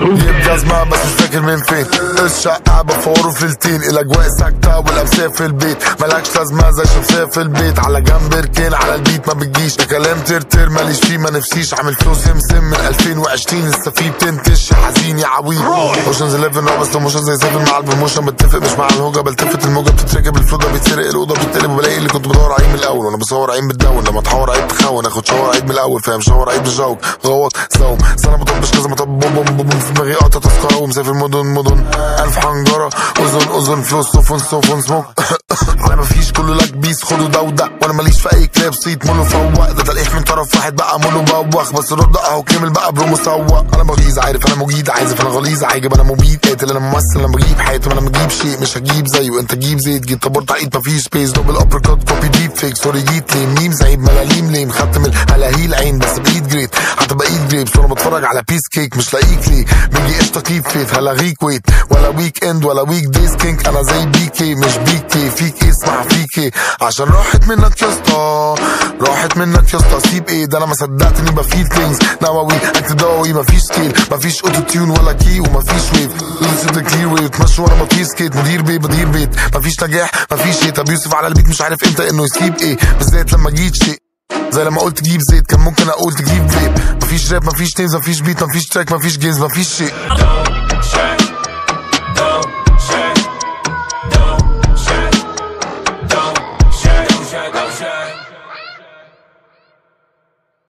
جيب جزمة بس مش فاكر من فين الشقة بفور وفلتين الاجواء ساكتة والامسية في البيت ملكش لازمة زي شمسية في البيت على جنب ركين على البيت ما بتجيش ده كلام ترتر ماليش فيه ما نفسيش عامل فلوس سمسم من 2020 لسه فيه بتنتش حزين يا عويل اوشنز 11 هو بس موشن زي سيفن مع البروموشن بتفق مش مع الهوجة بلتفت الموجة بتتركب الفلوجة بيتسرق الأوضة بتتقلب وبلاقي اللي كنت بدور عليه من الأول وأنا بصور عين بتدون لما تحور عيب تخون اخد شاور عيب من الأول فاهم؟ شاور عيب بجوك غوط سوم سنة بطبش كذا مطب بوم بوم في دماغي قطع تذكرة ومسافر مدن مدن. ألف حنجرة. أذن أذن فلوس سفن سفن سموك. على ما ده تلقيح من طرف واحد بقى مولو بوخ بس الرد أهو كامل بقى برو مسوق أنا بغيظ عارف أنا مجيد عازف أنا غليظ. عاجب أنا مبيد قاتل أنا ممثل أنا بجيب حياتي أنا بجيب شيء. مش هجيب زيه أنت جيب زيت. جيت طبرت عيد مفيش سبيس دوبل ابر كات كوبي ديب فيك سوري جيت ليه ميم زعيب ملاليم ليه مختم الهلاهيل عين بس بايد جريت هتبقى ايد جريبس وأنا بتفرج على بيس كيك مش لاقيك ليه. بيجي كيف فيت هلغيك ويت. ولا ويك اند ولا ويك دايز كينك أنا زي بيكي مش بيكي فيك اسمع فيكي عشان راحت منك يا اسطى. راحت منك يا اسطى. سيب إيه ده أنا ما صدقت اني بفيل ثينجز نووي اكتب دواوي مفيش سكيل مفيش اوتو تيون ولا كي ومفيش ويف لسه كلير ويف تمشي وأنا بطير سكيت مدير بيت بدير بيت. مفيش نجاح مفيش شيء طب يوسف على البيت مش عارف إمتى إنه يسيب إيه بالذات لما جيت شيء زي لما قلت جيب زيت كان ممكن أقول تجيب فيب مفيش راب مفيش names مفيش beat مفيش track مفيش games مفيش شيء shine, go shine.